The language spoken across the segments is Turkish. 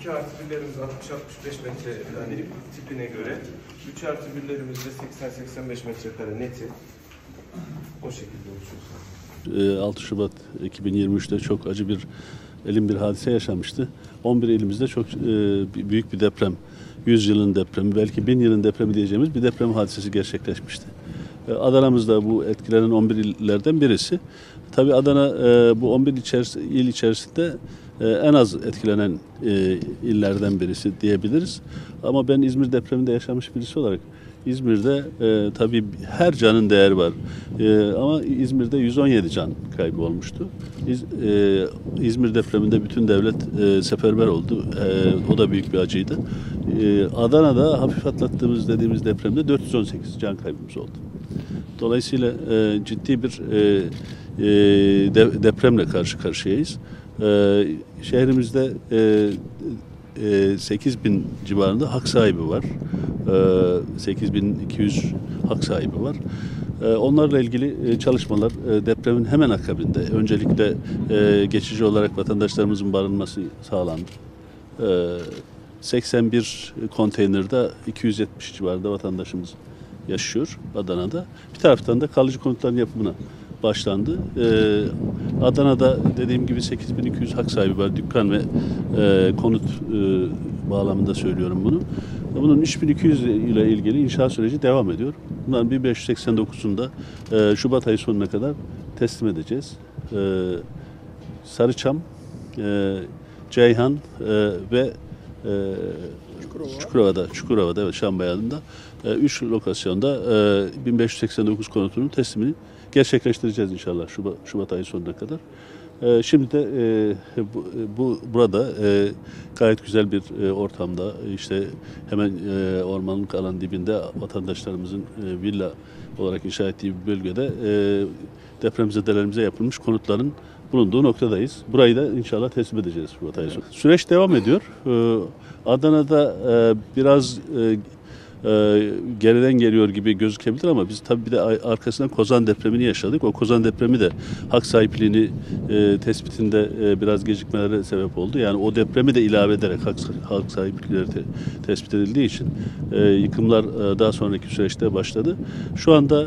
2 artı birlerimiz 60-65 metre yani tipine göre. 3 artı birlerimiz de 80-85 metrekare neti. O şekilde oluşuyor. Ee, 6 Şubat 2023'te çok acı bir elim bir hadise yaşanmıştı. 11 ilimizde çok e, büyük bir deprem, 100 yılın depremi, belki 1000 yılın depremi diyeceğimiz bir deprem hadisesi gerçekleşmişti. E, Adana'mızda bu etkilenen 11 illerden birisi. Tabii Adana e, bu 11 içeris- il içerisinde e, en az etkilenen illerden birisi diyebiliriz. Ama ben İzmir depreminde yaşamış birisi olarak İzmir'de e, tabii her canın değeri var. E, ama İzmir'de 117 can kaybı olmuştu. İz, e, İzmir depreminde bütün devlet e, seferber oldu. E, o da büyük bir acıydı. E, Adana'da hafif atlattığımız dediğimiz depremde 418 can kaybımız oldu. Dolayısıyla e, ciddi bir e, e, de- depremle karşı karşıyayız. E, şehrimizde e, e, 8 bin civarında hak sahibi var. E, 8200 hak sahibi var. E, Onlarla ilgili e, çalışmalar e, depremin hemen akabinde öncelikle geçici olarak vatandaşlarımızın barınması sağlandı. E, 81 konteynerde 270 civarında vatandaşımız yaşıyor Adana'da. Bir taraftan da kalıcı konutların yapımına başlandı. Ee, Adana'da dediğim gibi 8200 hak sahibi var. Dükkan ve e, konut e, bağlamında söylüyorum bunu. Bunun 3200 ile ilgili inşaat süreci devam ediyor. Bunların 1589'unda e, Şubat ayı sonuna kadar teslim edeceğiz. E, Sarıçam, e, Ceyhan e, ve e, Çukurova'da, Çukurova'da evet Şam Bayanı'nda 3 lokasyonda e, 1589 konutunun teslimini gerçekleştireceğiz inşallah Şubat, Şubat ayı sonuna kadar. E, şimdi de e, bu, bu burada e, gayet güzel bir e, ortamda işte hemen e, ormanlık alan dibinde vatandaşlarımızın e, villa olarak inşa ettiği bir bölgede e, depremzedelerimize yapılmış konutların bulunduğu noktadayız. Burayı da inşallah teslim edeceğiz Şubat ayı. Süreç devam ediyor. Ee, Adana'da e, biraz e, e, geriden geliyor gibi gözükebilir ama biz tabii bir de arkasından Kozan depremini yaşadık. O Kozan depremi de hak sahipliğini tespitinde biraz gecikmelere sebep oldu. Yani o depremi de ilave ederek hak, sahiplikleri te- tespit edildiği için yıkımlar daha sonraki süreçte başladı. Şu anda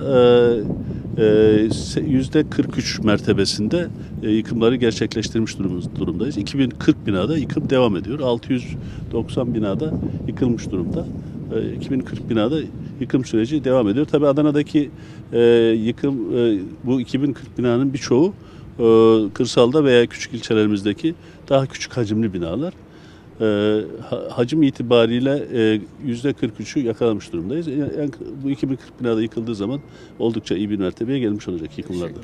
yüzde 43 mertebesinde e, yıkımları gerçekleştirmiş durumdayız. 2040 binada yıkım devam ediyor. 690 binada yıkılmış durumda. E, 2040 binada yıkım süreci devam ediyor. Tabii Adana'daki e, yıkım e, bu 2040 binanın birçoğu kırsalda veya küçük ilçelerimizdeki daha küçük hacimli binalar. E, ha- hacim itibariyle e, yüzde 43'ü yakalamış durumdayız. Yani bu 2040 binada yıkıldığı zaman oldukça iyi bir mertebeye gelmiş olacak yıkımlarda.